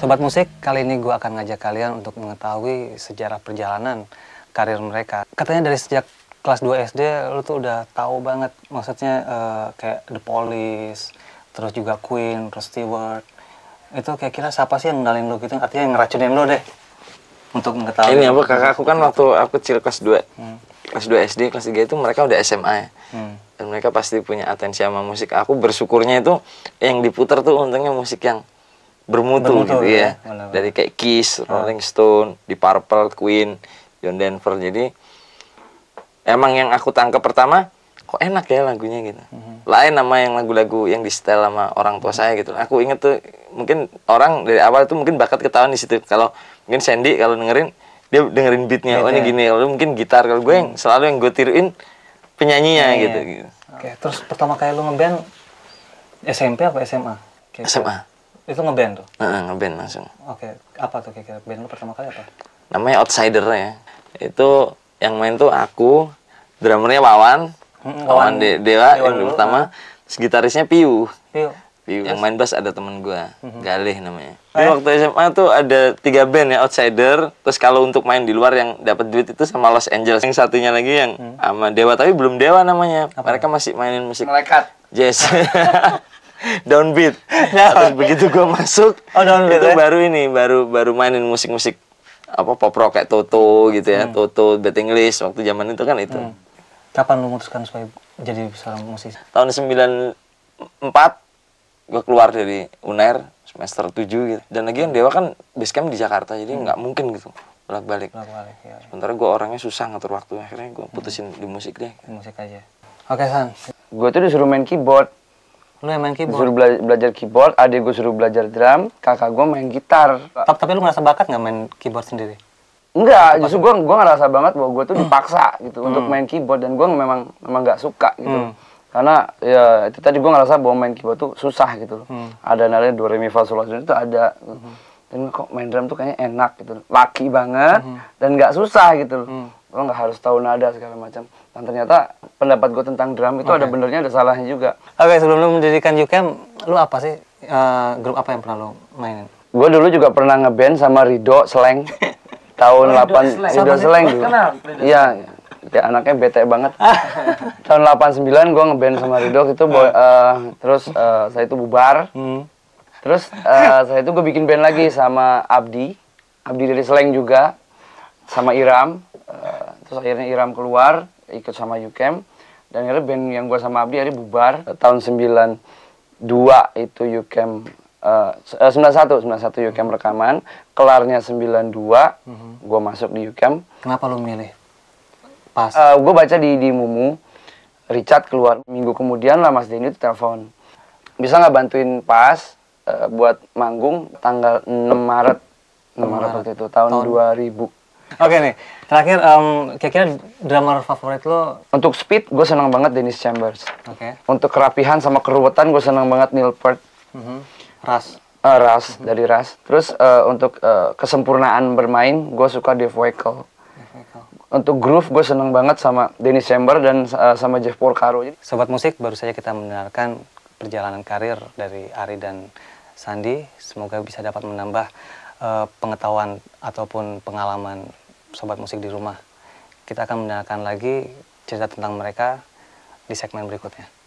Sobat musik, kali ini gue akan ngajak kalian untuk mengetahui sejarah perjalanan karir mereka. Katanya dari sejak kelas 2 SD lu tuh udah tahu banget maksudnya eh, kayak The Police, terus juga Queen, Rod Stewart. Itu kayak kira siapa sih yang ngenalin lu gitu? Artinya yang ngeracunin lu deh. Untuk mengetahui. Ini apa kakak aku kan waktu aku kecil kelas 2 Hmm. Kelas 2 SD, kelas 3 itu mereka udah SMA ya Hmm. Dan mereka pasti punya atensi sama musik Aku bersyukurnya itu yang diputar tuh untungnya musik yang bermutu, Bermutu, gitu ya, ya. Dari kayak Kiss, Rolling Stone, di Purple, Queen, John Denver. Jadi emang yang aku tangkap pertama kok enak ya lagunya gitu. Lain nama yang lagu-lagu yang di setel sama orang tua saya gitu. Aku inget tuh mungkin orang dari awal tuh mungkin bakat ketahuan di situ. Kalau mungkin Sandy kalau dengerin dia dengerin beatnya oh ini gini. Kalau mungkin gitar kalau gue yang selalu yang gue tiruin penyanyinya gitu, gitu. Oke, terus pertama kali lu ngeband SMP apa SMA? SMA Itu ngeband tuh. Heeh, ngeband langsung. Oke, apa tuh kira-kira? Band lu pertama kali apa? namanya Outsider ya. Itu yang main tuh aku drummernya Wawan. Mm, Wawan. Wawan De- Dewa Dewa yang dulu, pertama. terus gitarisnya Piu. Yuk. Piu yang main bass ada temen gua Galih namanya. Eh? Waktu SMA tuh ada tiga band ya Outsider. Terus kalau untuk main di luar yang dapat duit itu sama Los Angeles. Yang satunya lagi yang Hmm. sama Dewa tapi belum Dewa namanya. Mereka masih mainin musik Melekat. jazz downbeat terus begitu gua masuk Oh, downbeat, itu ya? baru ini baru baru mainin musik-musik apa pop rock kayak Toto gitu ya Hmm. Toto Bad English waktu zaman itu kan itu Kapan lu memutuskan supaya jadi seorang musisi? tahun 94 gue keluar dari Unair semester 7 gitu dan lagi yang Dewa kan basecamp di Jakarta jadi Hmm. nggak mungkin gitu bolak balik Bolak balik ya. sementara gue orangnya susah ngatur waktu akhirnya gue putusin di musik deh di musik aja. Oke San, Gue tuh disuruh main keyboard. Lu yang main keyboard. Disuruh bela- belajar keyboard, adik gue suruh belajar drum, kakak gue main gitar. Tapi, tapi lu ngerasa bakat nggak main keyboard sendiri? Enggak, justru gue gua ngerasa banget bahwa gue tuh dipaksa gitu untuk main keyboard dan gue memang memang nggak suka gitu. Hmm. Karena ya itu tadi gue ngerasa bahwa main keyboard tuh susah gitu. Hmm. Ada nada do re mi fa sol itu ada. Dan kok main drum tuh kayaknya enak gitu. Laki banget dan nggak susah gitu. Hmm. Lo nggak harus tahu nada segala macam. Dan ternyata pendapat gue tentang drum itu ada benernya ada salahnya juga. Oke, sebelum lu mendirikan UCAM, lu apa sih eh, grup apa yang pernah lu mainin? Gue dulu juga pernah ngeband sama Rido Seleng tahun 8 Rido Seleng dulu. Iya, ya anaknya bete banget. tahun 89 gue ngeband sama Rido itu boy- eh, terus eh, saya itu bubar. Hmm. Terus eh, saya itu gue bikin band lagi sama Abdi. Abdi dari Seleng juga sama Iram. Eh, terus akhirnya Iram keluar ikut sama UCAM dan akhirnya band yang gue sama Abdi akhirnya bubar. Eh, tahun 92 itu eh, s- eh, 91 91 UCAM rekaman. Kelarnya 92 gue masuk di UCAM Kenapa lu milih? Pas. gue baca di di Mumu. Richard keluar minggu kemudian lah Mas Denny itu telepon. Bisa nggak bantuin pas eh, buat manggung tanggal 6 Maret? 6 Maret Maret. waktu itu tahun, Tahun. 2000 Oke nih, terakhir em, kira-kira drummer favorit lu? untuk speed gue senang banget Dennis Chambers Oke. untuk kerapihan sama keruwetan gue senang banget Neil Peart Mhm. Ras. eh, Ras dari Ras terus eh, untuk eh, kesempurnaan bermain gue suka Dave Weckl untuk groove gue seneng banget sama Dennis Chambers dan eh, sama Jeff Porcaro Jadi, Sobat musik, baru saja kita mendengarkan perjalanan karir dari Ari dan Sandi. Semoga bisa dapat menambah eh, pengetahuan ataupun pengalaman sobat musik di rumah. Kita akan mendengarkan lagi cerita tentang mereka di segmen berikutnya.